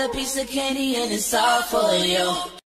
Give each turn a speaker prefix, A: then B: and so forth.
A: a piece of candy and it's all for you.